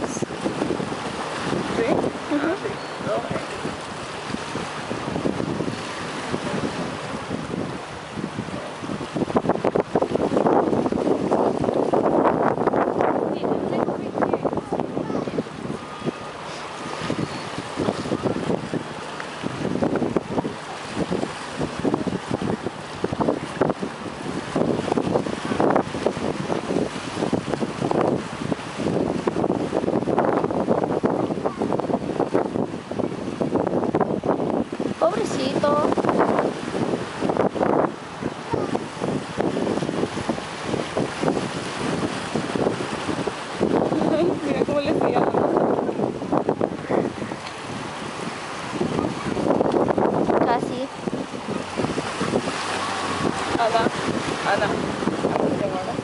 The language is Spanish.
house. Luisito. Mira cómo le estoy hablando. Casi. Ana, Ana.